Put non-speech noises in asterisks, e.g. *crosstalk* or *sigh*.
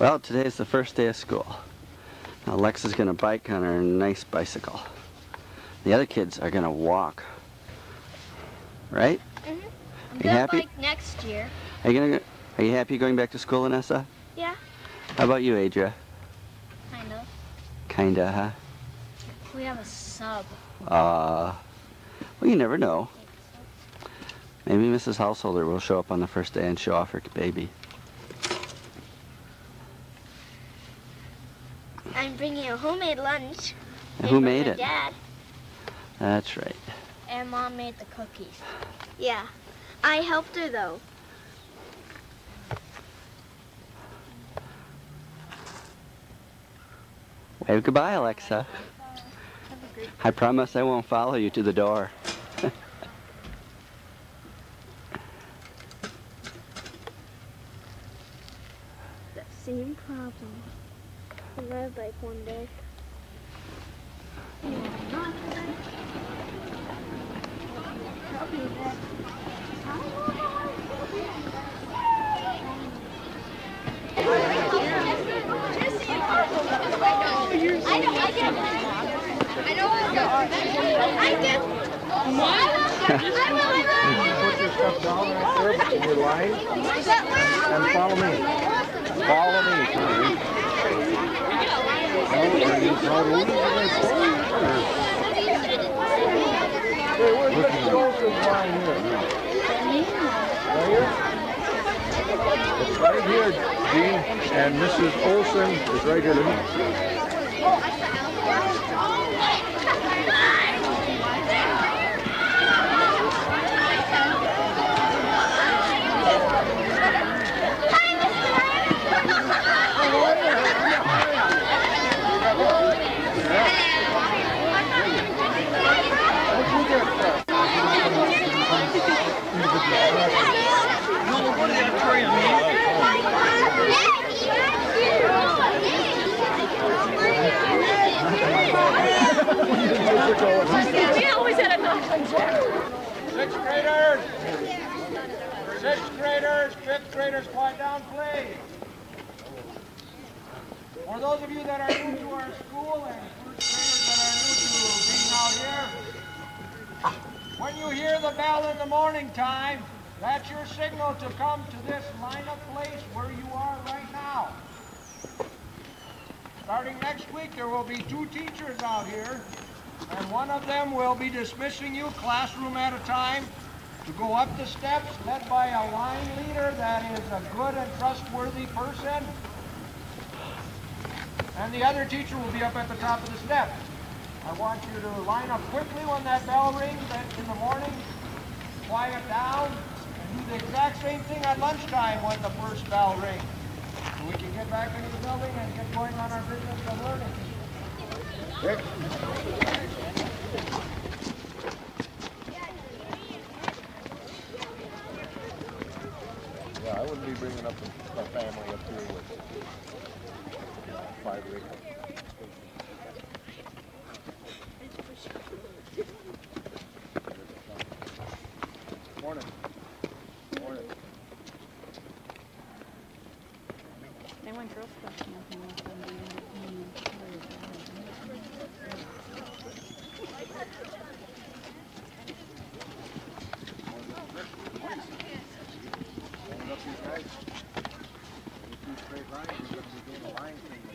Well, today's the first day of school. Now, Alexa's gonna bike on her nice bicycle. The other kids are gonna walk. Right? Mhm. Are you happy? Like next year. Are you gonna? Are you happy going back to school, Anessa? Yeah. How about you, Adria? Kind of. Kinda, huh? We have a sub. Uh, well, you never know. Maybe Mrs. Householder will show up on the first day and show off her baby. I'm bringing a homemade lunch. And who made my it? Dad. That's right. And mom made the cookies. Yeah. I helped her though. Wave goodbye, Alexa. I promise I won't follow you to the door. *laughs* The same problem. I ride bike one day. Right and follow me. Follow me, please. Oh, are you proud of me? Hey, where's Mrs. Olson's line here? Right here? It's right here, Gene, and Mrs. Olson is right here. Sixth graders! Sixth graders, fifth graders, quiet down, please. For those of you that are new to our school and first graders that are new to being out here, when you hear the bell in the morning time, that's your signal to come to this line of place where you are right now. Starting next week, there will be two teachers out here, one of them will be dismissing you classroom at a time to go up the steps led by a line leader that is a good and trustworthy person. And the other teacher will be up at the top of the steps. I want you to line up quickly when that bell rings in the morning, quiet down, and do the exact same thing at lunchtime when the first bell rings. So we can get back into the building and get going on our business of learning. Yeah, I wouldn't be bringing up my family up here with five or eight. Morning. Lines, you're gonna be doing a line thing